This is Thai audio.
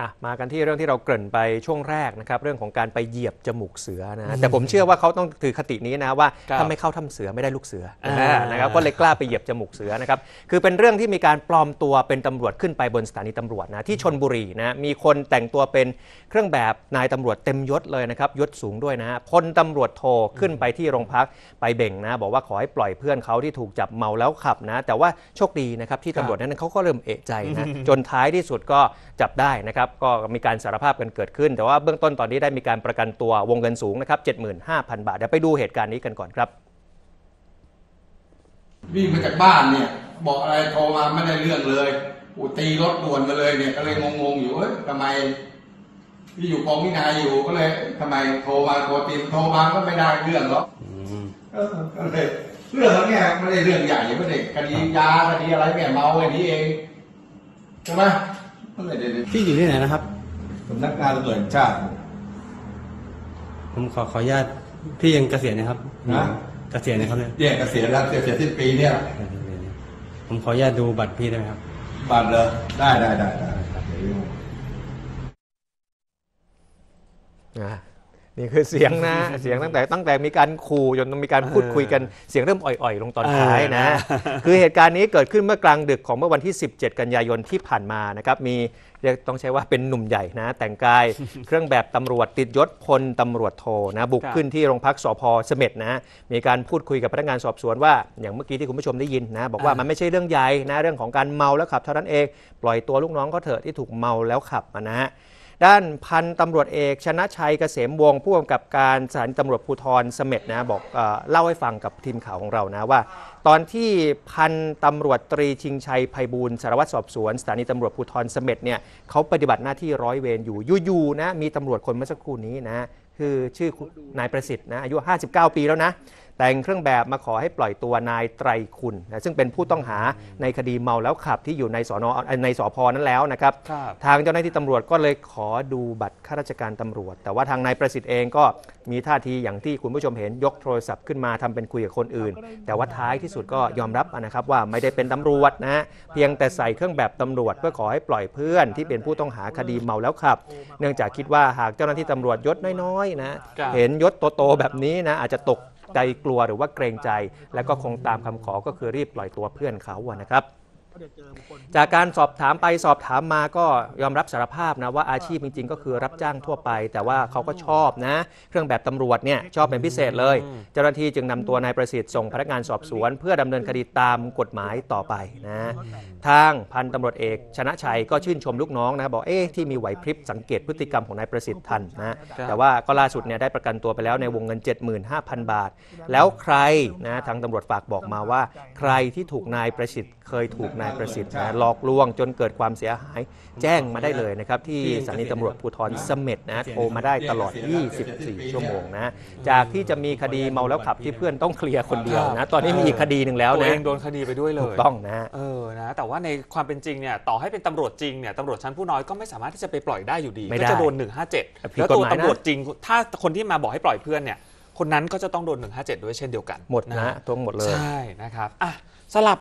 อะมากันที่เรื่องที่เราเกริ่นไปช่วงแรกนะครับเรื่องของการไปเหยียบจมูกเสือนะแต่ผมเชื่อว่าเขาต้องถือคตินี้นะว่าครับถ้าไม่เข้าถ้ำเสือไม่ได้ลูกเสืออ่าอ่านะครับก็เลยกล้าไปเหยียบจมูกเสือนะครับคือเป็นเรื่องที่มีการปลอมตัวเป็นตำรวจขึ้นไปบนสถานีตำรวจนะที่ชนบุรีนะมีคนแต่งตัวเป็นเครื่องแบบนายตำรวจเต็มยศเลยนะครับยศสูงด้วยนะฮะพลตำรวจโทขึ้นไปที่โรงพักไปเบ่งนะ บอกว่าขอให้ปล่อยเพื่อนเขาที่ถูกจับเมาแล้วขับนะ แต่ว่าโชคดีนะครับที่ตำรวจนั้นเขาก็เริ่มเอะใจนะจนท้ายที่สุดก็จับได้นะครับก็มีการสารภาพกันเกิดขึ้น แต่ว่าเบื้องต้นตอนนี้ได้มีการประกันตัววงเงินสูงนะครับ75,000 บาทเดี๋ยวไปดูเหตุการณ์นี้กันก่อนครับวิ่งมาจากบ้านเนี่ยบอกอะไรโทรมาไม่ได้เรื่องเลยอูตีรถด่วนมาเลยเนี่ยก็เลยงงๆอยู่เอ้ยทำไมพี่อยู่กองวินัยอยู่ก็เลยทำไมโทรมาโทรตีโทรมาก็ไม่ได้เรื่องหรอกเออก็เลยเรื่องเขาเนี่ยไม่ได้เรื่องใหญ่ไม่ได้คดียาคดีอะไรแก่เมาไอ้นี้เองใช่ไหม ก็เลยเดี๋ยวพี่อยู่ที่ไหนนะครับสำนักงานตำรวจแห่งชาติผมขอขออนุญาตพี่ยังเกษียณนะครับนะเกษียณนะครับเนี่ยเนี่ยเกษียณแล้วเกษียณสิ้นปีเนี่ยผมขออนุญาตดูบัตรพี่ได้ไหมครับบัตรเลยได้ได้ได้ได้ ครับเดี๋ยวอ่านี่คือเสียงนะ เสียงตั้งแต่ตั้งแต่มีการขู่จนมีการพูดคุยกันเสียงเริ่มอ่อยๆ ลงตอนท้ายนะ คือเหตุการณ์นี้เกิดขึ้นเมื่อกลางดึกของเมื่อวันที่ 17 กันยายนที่ผ่านมานะครับมีเรียกต้องใช้ว่าเป็นหนุ่มใหญ่นะ แต่งกายเครื่องแบบตำรวจติดยศพลตำรวจโทนะ บุกครับขึ้นที่โรงพักสพเสม็ดนะ มีการพูดคุยกับพนักงานสอบสวนว่าอย่างเมื่อกี้ที่คุณผู้ชมได้ยินนะ บอกว่ามันไม่ใช่เรื่องใหญ่นะเรื่องของการเมาแล้วขับเท่านั้นเอง ปล่อยตัวลูกน้องเขาเถอะที่ถูกเมาแล้วขับอะนะฮะ ด้านพันตำรวจเอกชนะชัยเกษมวงผู้กำกับการสถานีตำรวจภูธรเสม็ดนะบอกเออเล่าให้ฟังกับทีมข่าวของเรานะว่า ตอนที่พันตำรวจตรีชิงชัยไพบูลสารวัตรสอบสวนสถานีตำรวจภูธรเสม็ดเนี่ยเขาปฏิบัติหน้าที่ร้อยเวรอยู่อยู่ๆนะมีตำรวจคนเมื่อสักครู่นี้นะคือชื่อนายประสิทธิ์นะอายุ 59 ปีแล้วนะ แต่งเครื่องแบบมาขอให้ปล่อยตัวนายไตรคุณนะซึ่งเป็นผู้ต้องหาในคดีเมาแล้วขับที่อยู่ในสอนอในสพนั้นแล้วนะครับ ครับทางเจ้าหน้าที่ตำรวจก็เลยขอดูบัตรข้าราชการตำรวจ แต่ว่าทางนายประสิทธิ์เองก็มีท่าทีอย่างที่คุณผู้ชมเห็นยกโทรศัพท์ขึ้นมาทำเป็นคุยกับคนอื่น แต่ว่าท้ายที่สุดก็ยอมรับนะครับว่าไม่ได้เป็นตำรวจนะฮะเพียงแต่ใส่เครื่องแบบตำรวจ เพื่อขอให้ปล่อยเพื่อนที่เป็นผู้ต้องหาคดีเมาแล้วขับ เนื่องจากคิดว่าหากเจ้าหน้าที่ตำรวจยศน้อยๆนะครับ เห็นยศโตๆแบบนี้นะอาจจะตก ใจกลัวหรือว่าเกรงใจ แล้วก็คงตามคำขอก็คือรีบปล่อยตัวเพื่อนเขานะครับ จากการสอบถามไปสอบถามมาก็ยอมรับสารภาพนะว่าอาชีพจริงๆ ก็คือรับจ้างทั่วไป แต่ว่าเขาก็ชอบนะ เครื่องแบบตำรวจเนี่ยชอบเป็นพิเศษเลย เจ้าหน้าที่จึงนำตัวนายประสิทธิ์ส่งพนักงานสอบสวน เพื่อดำเนินคดีตามกฎหมายต่อไปนะทางพันตำรวจเอกชนะชัยก็ชื่นชมลูกน้องนะบอกเอ๊ะที่มีไหวพริบสังเกตพฤติกรรมของนายประสิทธิ์ทันนะแต่ว่าก็ล่าสุดเนี่ยได้ประกันตัวไปแล้วในวงเงิน 75,000 บาท แล้วใครนะทางตำรวจฝากบอกมาว่า ใครที่ถูกนายประสิทธิ์เคยถูกนายประสิทธิ์นะหลอกลวงจนเกิดความเสียหาย แจ้งมาได้เลยนะครับ ที่สถานีตำรวจภูธรเสม็ดนะโทรมาได้ตลอด 24 ชั่วโมงนะ จากที่จะมีคดีเมาแล้วขับที่เพื่อนต้องเคลียร์คนเดียวนะ ตอนนี้มีอีกคดีหนึ่งแล้วตัวนะเองโดนคดีไปด้วยเลถูยกต้องนะเออนะแต่ว่าในความเป็นจริงเนี่ยต่อให้เป็นตำรวจจริงเนี่ยตำรวจชั้นผู้น้อยก็ไม่สามารถที่จะไปปล่อยได้อยู่ดีไม่ได้ก็จะโดน 157 แล้วตัวผิดกฎหมายนะตำรวจจริง ถ้าคนที่มาบอกให้ปล่อยเพื่อนเนี่ยคนนั้นก็จะต้องโดน 157 ด้วยเช่นเดียวกันหมดนะฮตัวหมดเลย ใช่นะครับอะสลับ